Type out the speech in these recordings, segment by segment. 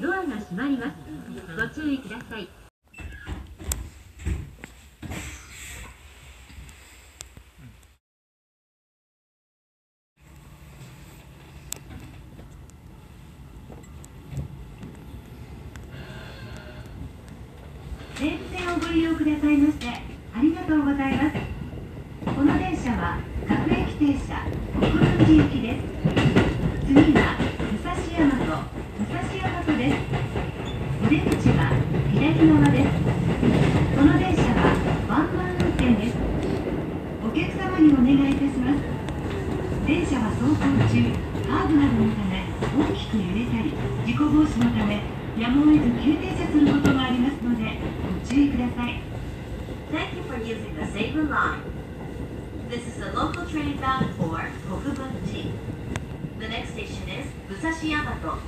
ドアが閉まります。ご注意ください西武線をご利用くださいましてありがとうございますこの電車は各駅停車国分寺行きです次は武蔵大和武蔵大和ですお出口は左側ですこの電車はワンマン運転ですお客様にお願いいたします電車は走行中カーブなどのため大きく揺れたり事故防止のためやむを得ず急停車することがありますのでご注意ください Thank you for using the Saber line. This is a local train bound for Kokubunji. The next station is Musashi Yamato.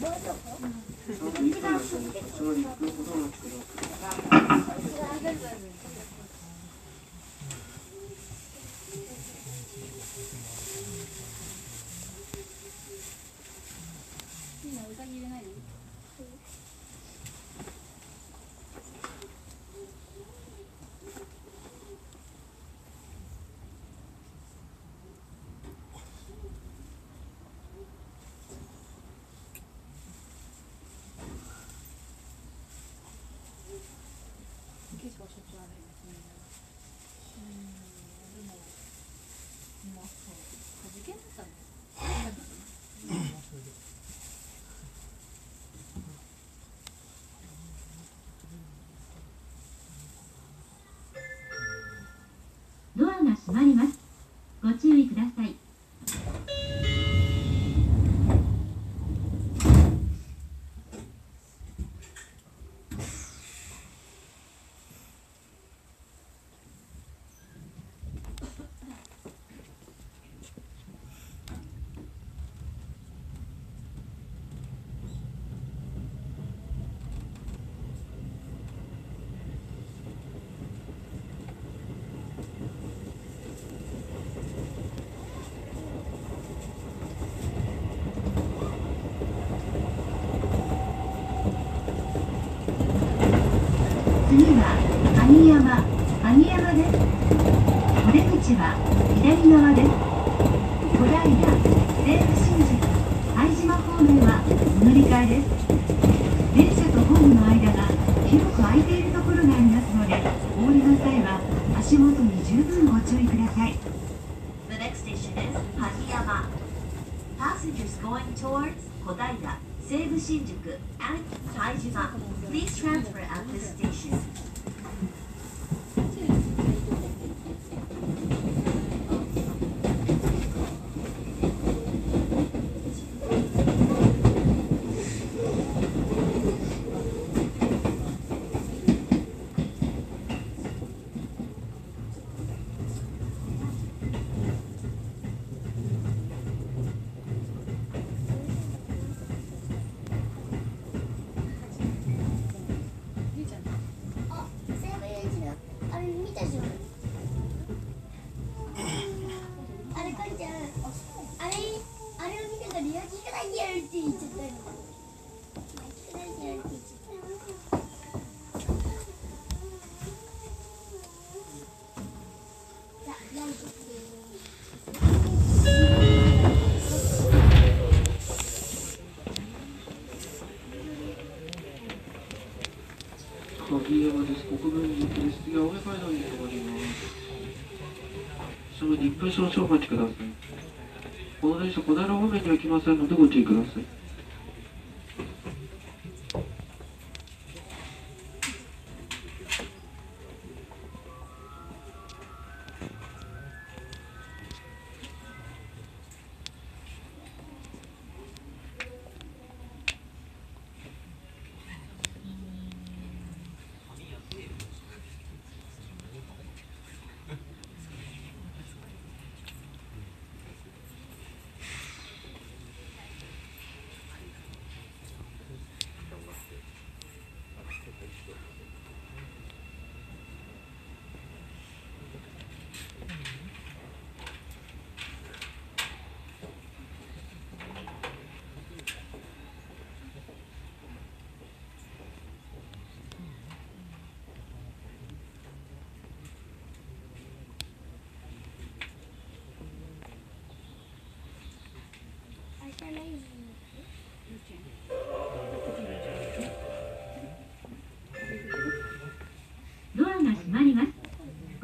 覚えとこう。今度から覚えとこう。ドアが閉まりますご注意ください次は萩山萩山ですお出口は左側です。小平西武新宿相島方面は乗り換えです。電車とホームの間が広く空いているところがありますので降りの際は足元に十分ご注意ください。The next ュです萩山 Passengers going 小平西武新宿 and 島 Please transfer at this station. 少々お待ちください。この電車、小平方面には行きませんのでご注意ください。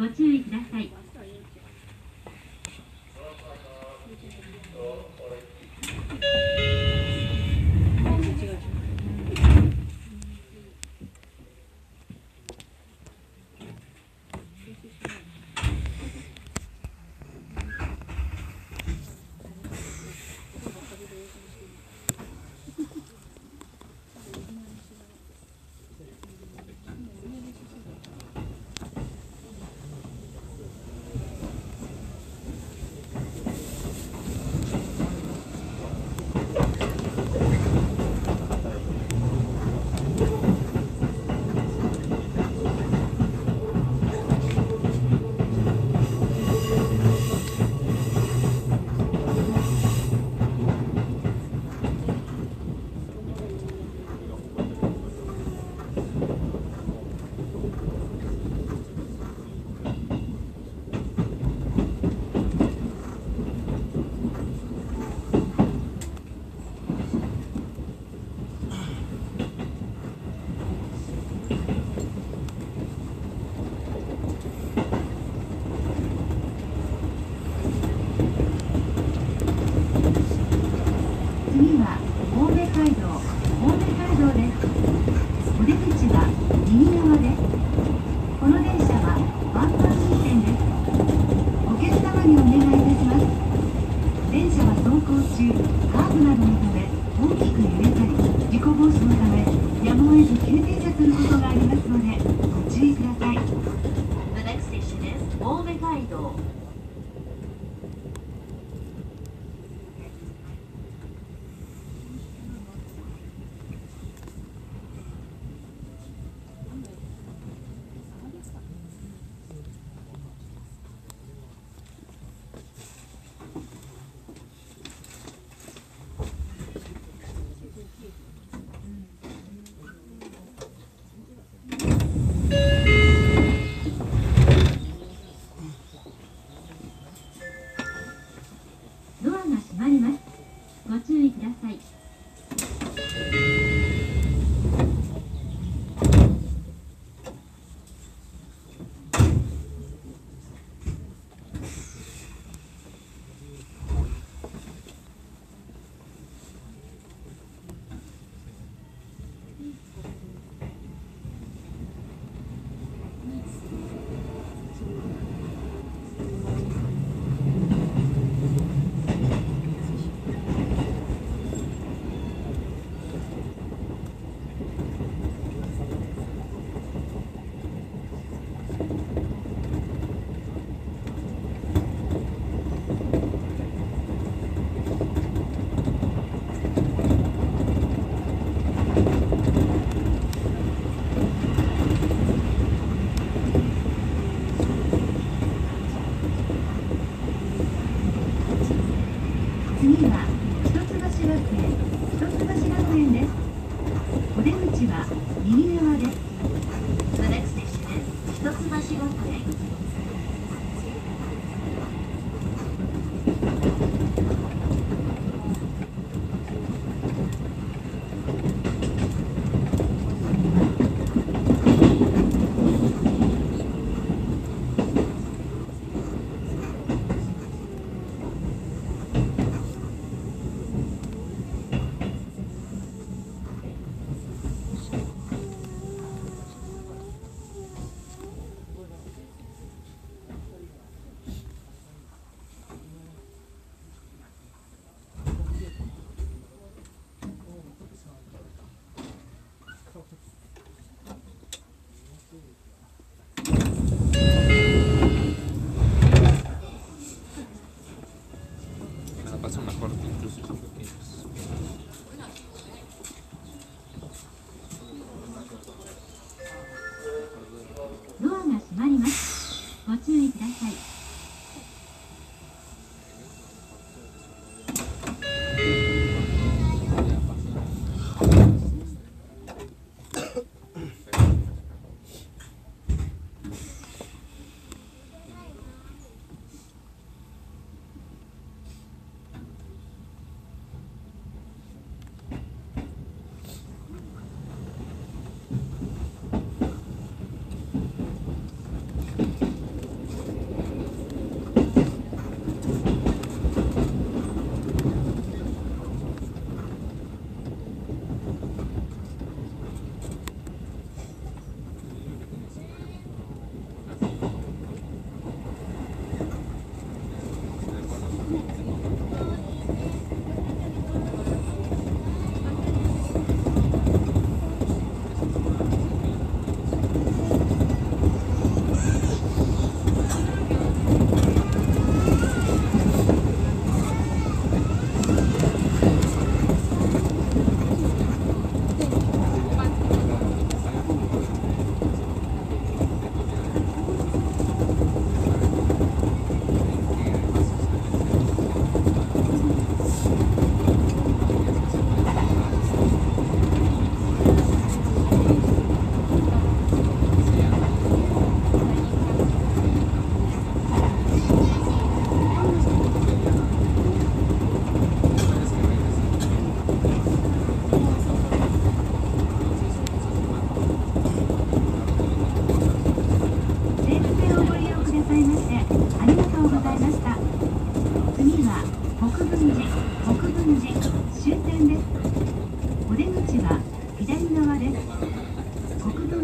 ご注意ください。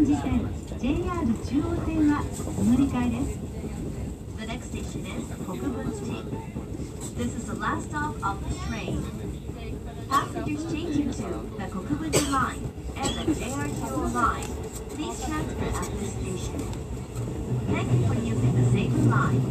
です国分寺線 JR 中央線はお乗り換えです The next station is Kokubunji. This is the last stop of this train. Passengers changing to the Kokubunji line and the JR Jewel line, please transfer at this station. Thank you for using the Seibu line.